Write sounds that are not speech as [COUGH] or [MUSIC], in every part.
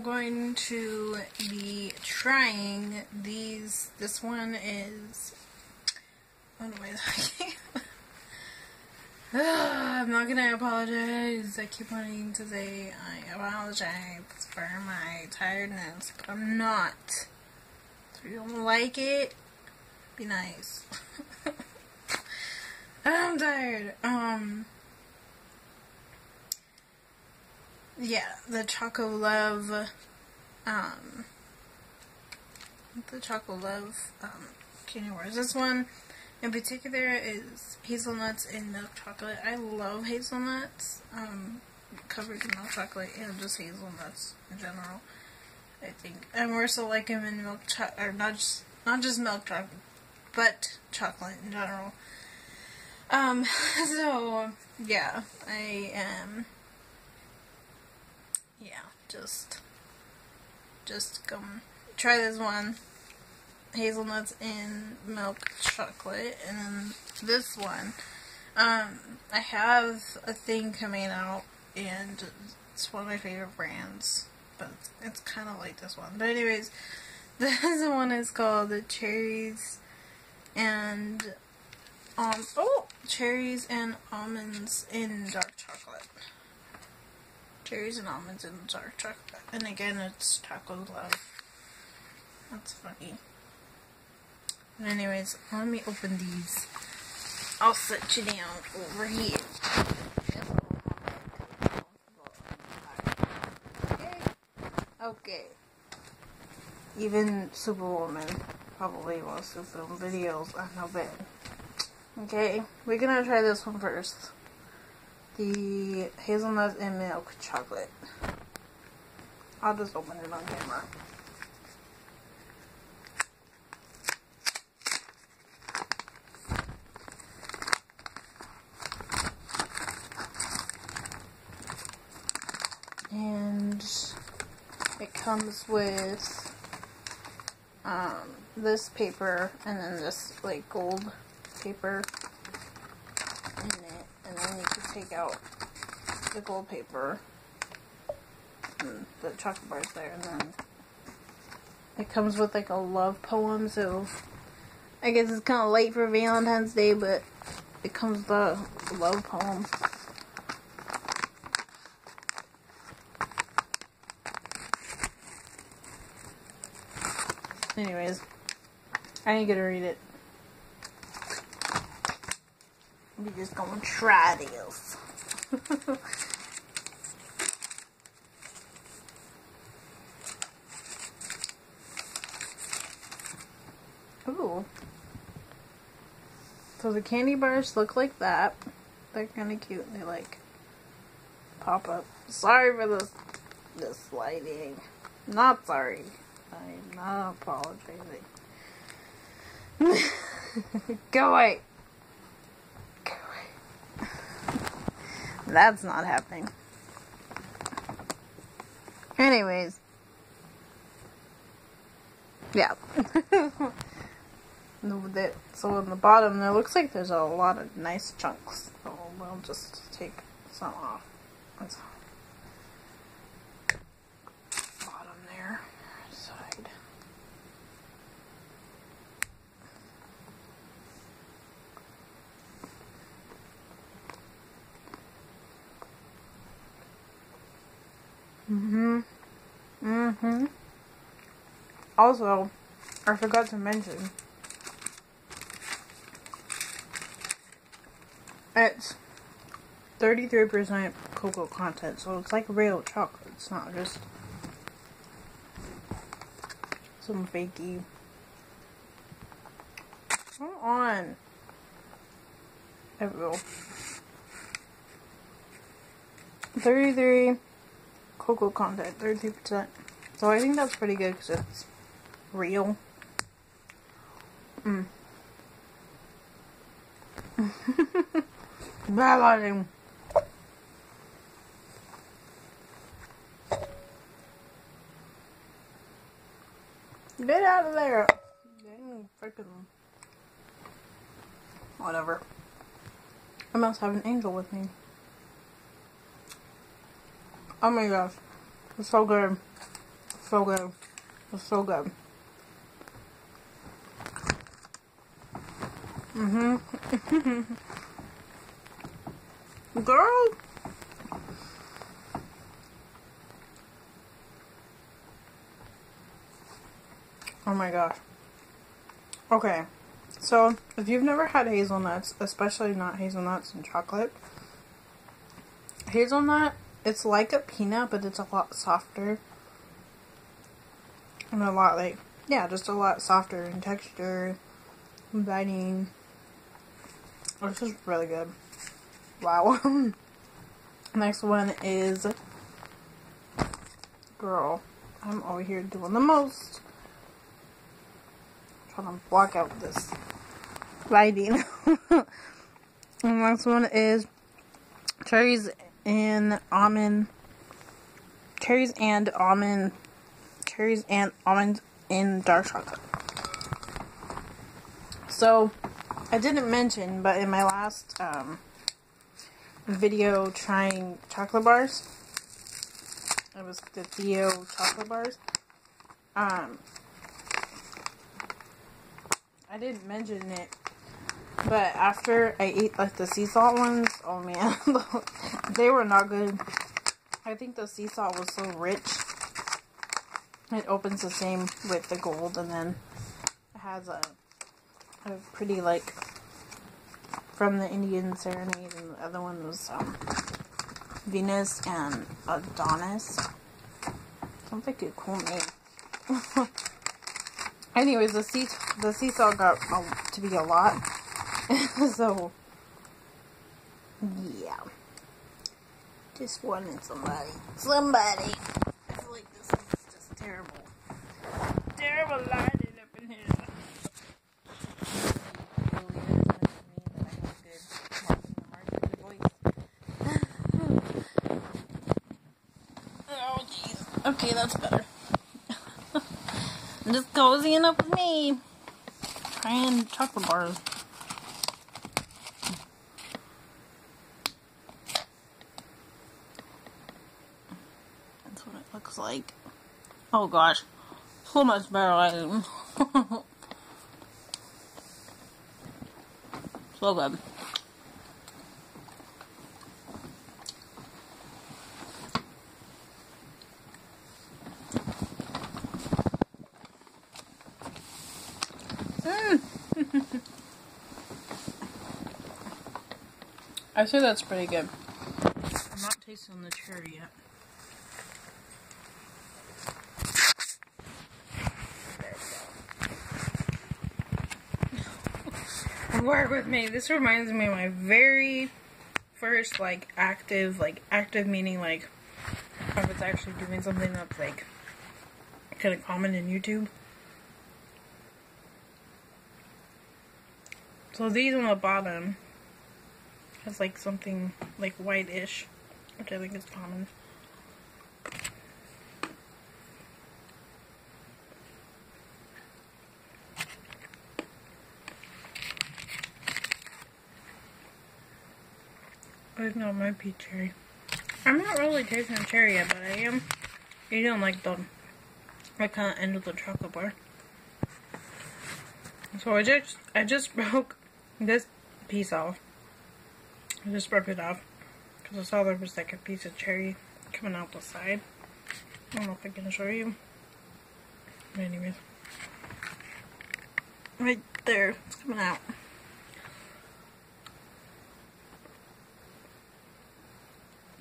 I'm going to be trying these. This one is. What am [LAUGHS] I talking I'm not gonna apologize. I keep wanting to say I apologize for my tiredness, but I'm not. If you don't like it, be nice. [LAUGHS] I'm tired. Um. Yeah, the Chocolove. Um. The Chocolove um, candy bars. This one in particular is hazelnuts and milk chocolate. I love hazelnuts, um, covered in milk chocolate, and just hazelnuts in general. I think, and more so like them in milk chocolate, or not just not just milk chocolate, but chocolate in general. Um, [LAUGHS] so yeah, I am. Yeah, just just come try this one hazelnuts and milk chocolate. And then this one, um, I have a thing coming out, and it's one of my favorite brands. But it's, it's kind of like this one. But anyways, [LAUGHS] this one is called the cherries and um oh cherries and almonds in dark chocolate. Cherries and almonds in dark chocolate. And again, it's chocolate love. That's funny. But anyways, let me open these. I'll set you down over here. Okay. Even Superwoman probably wants to film videos on her bed. Okay, we're gonna try this one first. The hazelnuts and milk chocolate. I'll just open it on camera. and it comes with um, this paper and then this like gold paper in it and then you can take out the gold paper and the chocolate bars there and then it comes with like a love poem so I guess it's kind of late for Valentine's Day but it comes with a love poem Anyways, I ain't gonna read it. We just gonna try this. [LAUGHS] Ooh. So the candy bars look like that. They're kind of cute. They like pop up. Sorry for this this lighting. Not sorry. I'm not apologizing. [LAUGHS] Go away. Go away. That's not happening. Anyways. Yeah. [LAUGHS] so in the bottom, there looks like there's a lot of nice chunks. So we'll just take some off Mm-hmm. Mm-hmm. Also, I forgot to mention, it's 33% cocoa content, so it's like real chocolate. It's not just some fakey. Come on. I will. 33 cocoa content, 32%. So I think that's pretty good because it's real. Mm. [LAUGHS] Bad lighting. Get out of there. Dang, freaking. Whatever. I must have an angel with me. Oh my gosh. It's so good. So good. It's so good. Mm-hmm. [LAUGHS] Girl. Oh my gosh. Okay. So, if you've never had hazelnuts, especially not hazelnuts and chocolate, hazelnut, it's like a peanut, but it's a lot softer. And a lot like, yeah, just a lot softer in texture, biting. Oh, this is really good. Wow. [LAUGHS] Next one is, girl, I'm over here doing the most. trying to block out this lighting. [LAUGHS] the next one is cherries and almond, cherries and almond, cherries and almonds in dark chocolate. So, I didn't mention, but in my last um, video trying chocolate bars, it was the Theo chocolate bars. Um, I didn't mention it but after I ate like the sea salt ones, oh man, [LAUGHS] they were not good. I think the sea salt was so rich. It opens the same with the gold and then it has a, a pretty like from the Indian Serenade and the other one was um, Venus and Adonis. Sounds like a cool name. [LAUGHS] Anyways, the sea the sea salt got um, to be a lot. [LAUGHS] so, yeah. Just wanted somebody. Somebody. I feel like this is just terrible. Terrible lighting up in here. Oh, jeez. Okay, that's better. [LAUGHS] just cozying up with me. Trying chocolate bars. That's what it looks like. Oh gosh, so much better lighting. [LAUGHS] so good. Mm. I say that's pretty good. I'm not tasting the cherry yet. [LAUGHS] work with me. This reminds me of my very first like active, like active meaning like I was actually doing something that's like kind of common in YouTube. So these on the bottom has like something like whitish, which I think is common. But no, my peach cherry. I'm not really tasting the cherry yet, but I am eating like the like kind of end of the chocolate bar. So I just I just [LAUGHS] broke this piece off. I just broke it off because I saw there was like a piece of cherry coming out the side. I don't know if I can show you. But anyways, right there, it's coming out.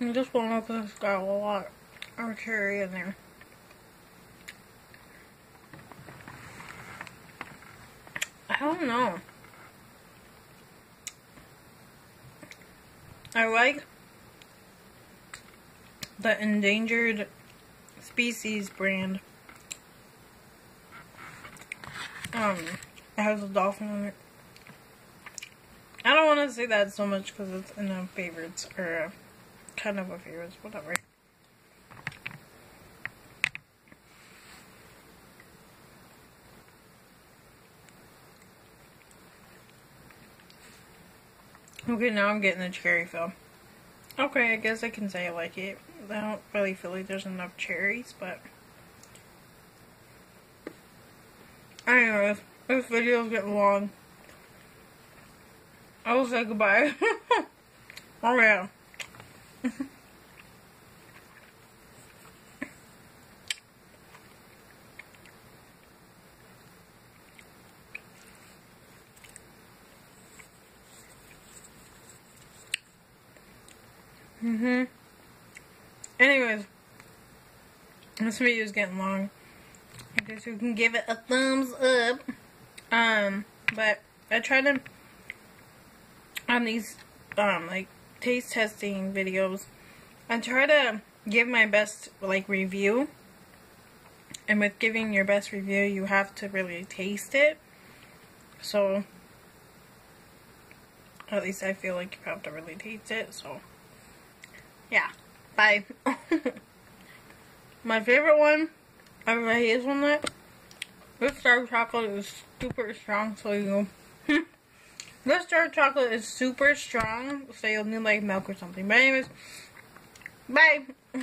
I just want to open this got a lot of cherry in there. I don't know. I like the endangered species brand. Um, it has a dolphin on it. I don't want to say that so much because it's in the favorites or kind of a favorites, whatever. Okay, now I'm getting the cherry feel. Okay, I guess I can say I like it. I don't really feel like there's enough cherries, but... Anyways, this video's getting long. I will say goodbye. [LAUGHS] oh yeah. Mm-hmm. Anyways, this video is getting long. I guess you can give it a thumbs up. Um, but I try to on these um like taste testing videos, I try to give my best like review. And with giving your best review, you have to really taste it. So, at least I feel like you have to really taste it. So, yeah. Bye. [LAUGHS] my favorite one of the hazelnut. This dark chocolate is super strong, so you [LAUGHS] This dark chocolate is super strong, so you'll need like milk or something. But anyways, bye. [LAUGHS]